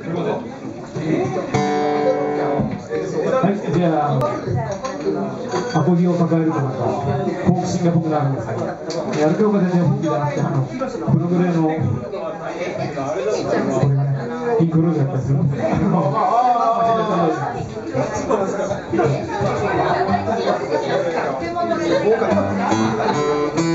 はい、じゃあ、アコギを抱えるとなんか、好奇心が僕なるんですけど、やる曲が全然本気じゃなくて、あの、プログレの、これね、ピンクローズだったりするんですそう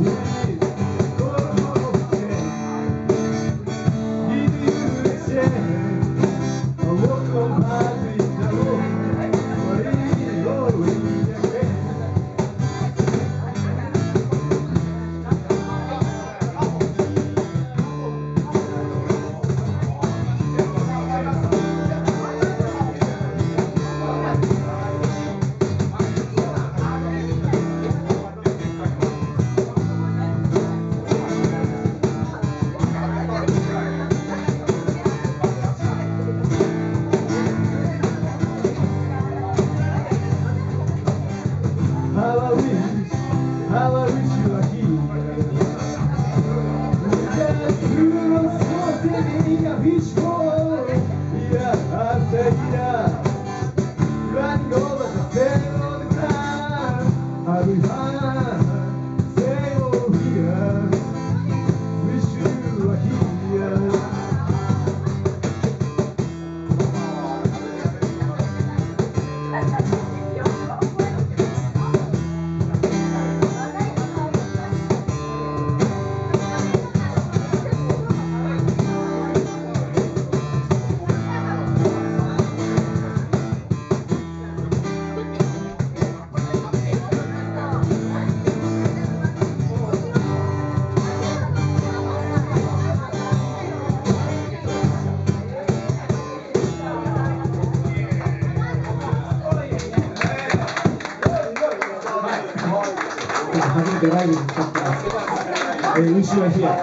Yeah. 你喜欢喜欢